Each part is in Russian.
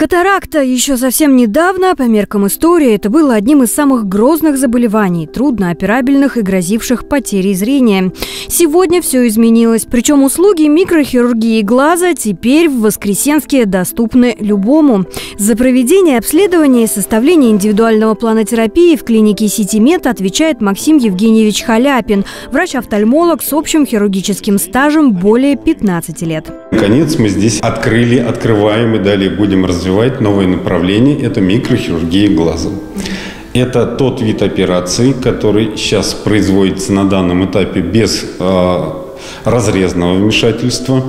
Катаракта еще совсем недавно, по меркам истории, это было одним из самых грозных заболеваний, трудно операбельных и грозивших потерей зрения. Сегодня все изменилось, причем услуги микрохирургии глаза теперь в Воскресенске доступны любому. За проведение обследования и составление индивидуального плана терапии в клинике Ситимед отвечает Максим Евгеньевич Халяпин, врач-офтальмолог с общим хирургическим стажем более 15 лет. Наконец мы здесь открыли, открываем и далее будем развивать новое направление – это микрохирургия глаза. Это тот вид операции, который сейчас производится на данном этапе без э, разрезного вмешательства.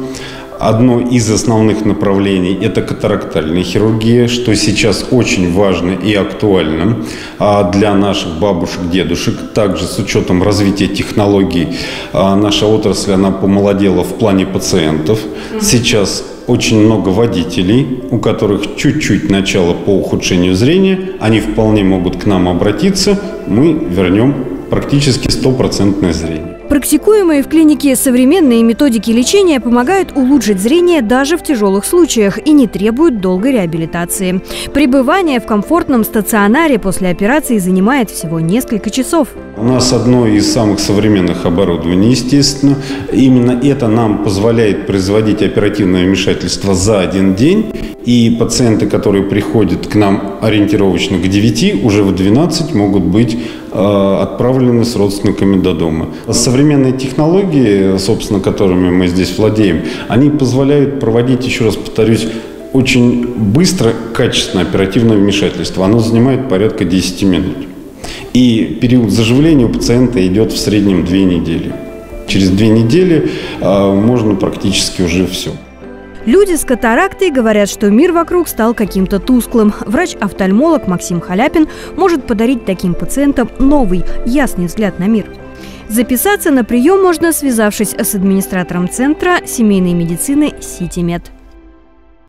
Одно из основных направлений – это катарактальная хирургия, что сейчас очень важно и актуально а, для наших бабушек, дедушек. Также с учетом развития технологий а, наша отрасль она помолодела в плане пациентов. Сейчас очень много водителей, у которых чуть-чуть начало по ухудшению зрения. Они вполне могут к нам обратиться. Мы вернем практически стопроцентное зрение. Практикуемые в клинике современные методики лечения помогают улучшить зрение даже в тяжелых случаях и не требуют долгой реабилитации. Пребывание в комфортном стационаре после операции занимает всего несколько часов. У нас одно из самых современных оборудований, естественно. Именно это нам позволяет производить оперативное вмешательство за один день. И пациенты, которые приходят к нам ориентировочно к 9, уже в 12 могут быть э, отправлены с родственниками до дома. Современные технологии, собственно, которыми мы здесь владеем, они позволяют проводить, еще раз повторюсь, очень быстро, качественно оперативное вмешательство. Оно занимает порядка 10 минут. И период заживления у пациента идет в среднем 2 недели. Через 2 недели э, можно практически уже все. Люди с катарактой говорят, что мир вокруг стал каким-то тусклым. Врач-офтальмолог Максим Халяпин может подарить таким пациентам новый, ясный взгляд на мир. Записаться на прием можно, связавшись с администратором центра семейной медицины «Ситимед».